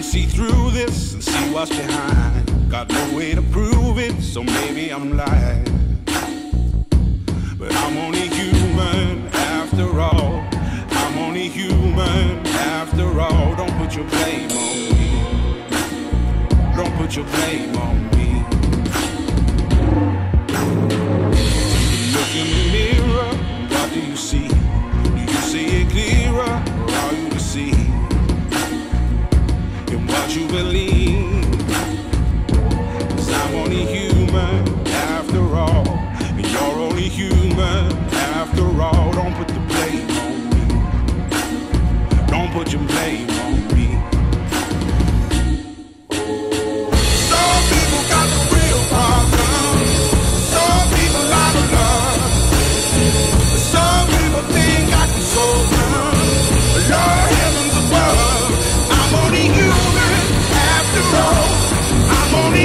can see through this and see what's behind. Got no way to prove it, so maybe I'm lying. But I'm only human after all. I'm only human after all. Don't put your blame on me. Don't put your blame on me.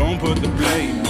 Don't put the blame